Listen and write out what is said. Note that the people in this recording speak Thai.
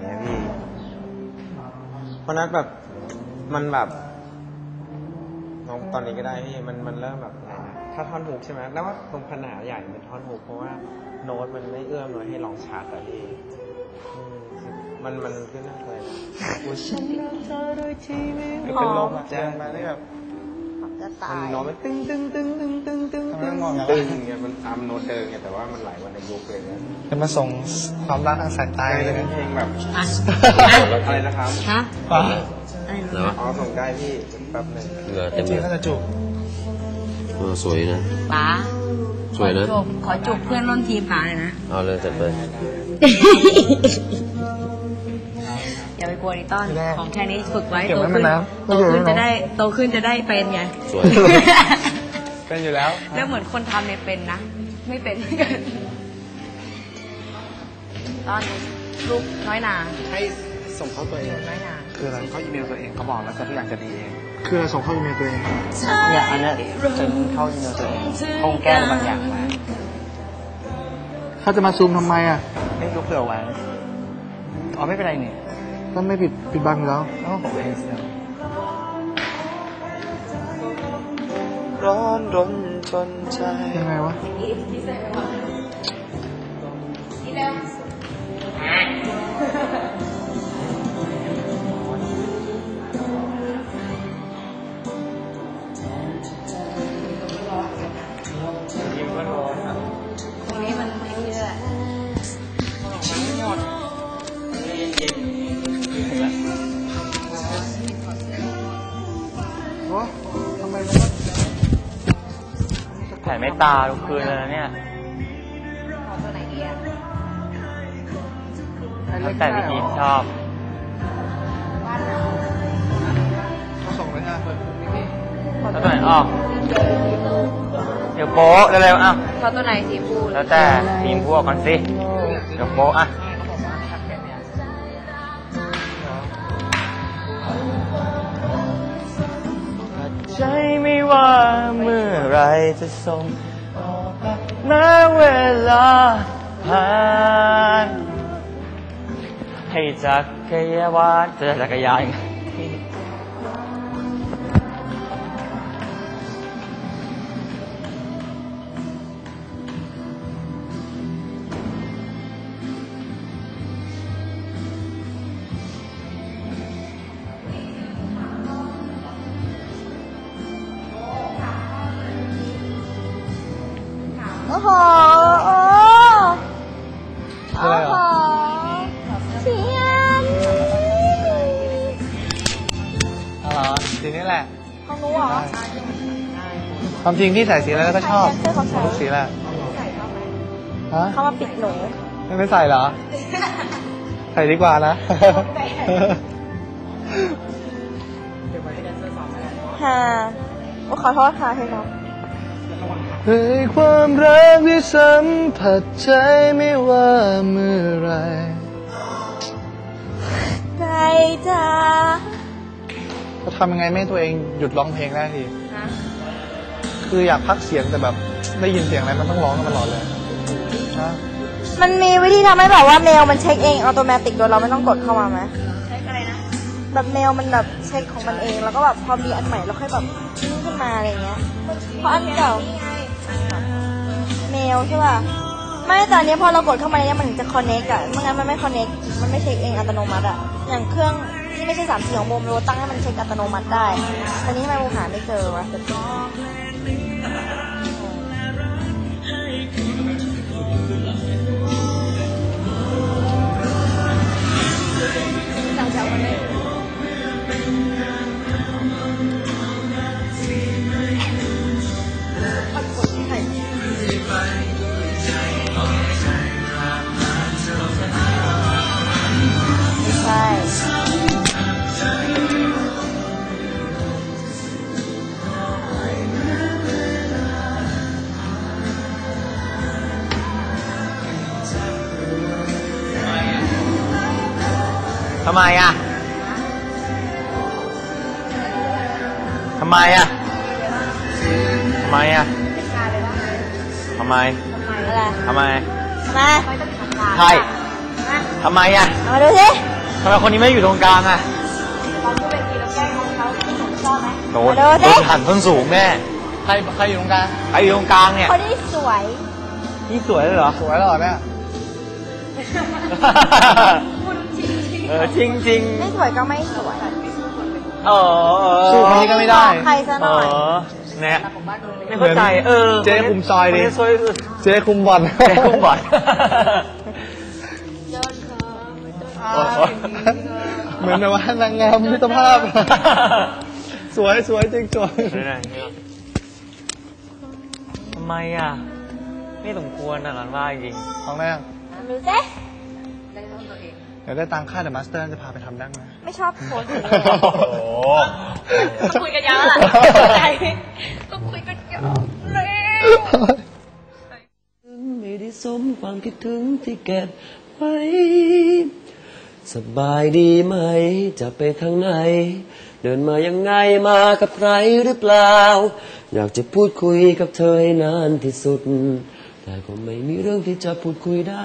ไหนอะพี่ เพราะนั้นแบบมันแบบลองตอนนี้ก็ได้พี่มันมันเริ่มแบบอะไรนะถ้าท่อนฮุกใช่ไหมแล้วว่าตรงขนาดใหญ่เป็นท่อนฮุกเพราะว่าโน้ตมันไม่เอื้อมเลยให้ลองชาร์ตอะพี่อืมมันมันขึ้นน่าเลยนะอุ๊ยเป็นลมอะแจ้งมาได้แบบ จะตามันยโน้ตมันตึ้งตึ้งตึ้งตึ้งตึ้งตึ้งทำไมต้องมองอย่างนั้นตึ้งอย่างเงี้ยมันอัมโน้ตเดิมไงแต่ว่ามันไหลวันในยุคเลยนะจะมาส่งความรักทางสายตาใช่เลยเป็นนะเพลงแบบอะอะไรนะครับฮะป่าอะไรเหรนะออ๋อส่งได้พี่แป๊บหนึ่งเหลือเอเต็มจีเลยก็จะจูบเออสวยนะป๋าสวยนะขอจูบขอจูบเพื่อนร่วมทีมป๋าเลยนะเอาเลยจัดไปอย่าไป กลัวดิต้อนของแค่นี้ฝึกไว้เก็บโตไว้ขึ้มันนนะโตขึ้นจะได้โตขึ้นจะได้เป็นไง สวย เป็นอยู่แล้ว แล้วเหมือนคนทำเนี่ยเป็นนะ ไม่เป็นกันตอนลูกน้อยนาให้ส่งเข้าตัวเอง น้อยนาคืออะไรเข้าอีเมลตัวเองเขาบอกแล้วจะทุกอย่างจะดีเองคืออะไรส่งเข้าอีเมลตัวเองเนี่ยอันเนี้ยจะเข้าอีเมลตัวเองคงแก้บางอย่างมาเขาจะมาซูมทำไมอะ ไม่รู้เผื่อไว้อ๋อไม่เป็นไรนี่ ก็ไม่ปิดปิดบังอยู่แล้วอ๋อผมเองเซลร้อนรนจนใจ ยังไงวะยิ้ม แผ่เมตตาทุกคืนเลยนะเนี่ยเอาตัวไหนดีอะตั้งแต่พี่ทีมชอบเขาส่งเลยฮะแล้วตัวไหนออก เดี๋ยวโป๊ะเร็วๆอ้าวเอาตัวไหนสีฟูแล้วแต่ทีมพวกกันสิ เดี๋ยวโป๊ะอะ ใจไม่ว่าเมื่อ ไรจะส่งออกไปแม้เวลาผ่านให้จักรยานจะจักรยาน อ้โหคืออะไรเหรอเสียนอ๋อสีนี้แหละของหนูเหรอความจริงพี่ใส่สีอะไรก็ชอบใช่เขาใส่ทุกสีแหละฮะเขามาปิดหนูไม่ไม่ใส่เหรอ ใส่ดีกว่านะค่ะขอโทษค่ะพี่น้อง เฮ้ยความรักที่สัมผัสใจไม่ว่าเมื่อไรใจจ้าจะทำยังไงไม่ให้ตัวเองหยุดร้องเพลงได้ที คืออยากพักเสียงแต่แบบได้ยินเสียงอะไรมันต้องร้องกันตลอดเลยนะมันมีวิธีทำให้แบบว่าเมลมันเช็คเองอัตโนมัติโดยเราไม่ต้องกดเข้ามาไหมเช็คอะไรนะ แบบเมลมันแบบเช็คของมันเอง แล้วก็แบบพอมีอันใหม่เราค่อยแบบนิ่งขึ้นมาอะไรเงี้ย เพราะอันเก่าเมลใช่ป่ะ ไม่แต่อันนี้พอเรากดเข้ามาเนี่ยมันถึงจะคอนเน c t อะไม่งั้นมันไม่คอนเน c t มันไม่เช็คเองอัตโนมัติอะอย่างเครื่องที่ไม่ใช่สามสีของโมมเราตั้งให้มันเช็คอัตโนมัติได้อันนี้ทำไมโมหาไม่เจอวะ ทำไมอะทำไมอะทำไมอะทำไมอะไรทำไมมาใช่ททำไมอะเอามาดูสิทำไมคนนี้ไม่อยู่ตรงกลางอะเราพูดเป็นทีเราแกล้งเขาเขาชอบไหมโดนมาดูโดสินหันส้นสูงแม่ใครใครอยู่ตรงกลางใครอยู่ตรงกลางเนี่ยคนนี้สวยนี่สวยเลยเหรอ สวยหรอเนี่ยเออจริงจริงไม่สวยก็ไม่สวยเออสู้คนนี้ก็ไม่ได้ ใครซะหน่อยเนี่ยไม่เข้าใจเออเจ๊คุมซอยดิ คนนี้ซอยสุด เจ๊คุมบอล เจ๊คุมบอลเหมือนแบบว่านางงามมิตรภาพ สวยสวยจริงสวยทำไมอะ ไม่สมควรนะหลันว่าจริง ของแรกดูสิ เดี๋ยวได้ตังค่าเดอะมาสเตอร์จะพาไปทำได้ไหมไม่ชอบโพสโอ้โหก็คุยกันยาวแหละก็คุยกันยาวเลย ไม่ได้สมความคิดถึงที่เก็บไว้ สบายดีไหม จะไปทางไหน เดินมายังไงมากับใครหรือเปล่า อยากจะพูดคุยกับเธอให้นานที่สุด แต่ก็ไม่มีเรื่องที่จะพูดคุยได้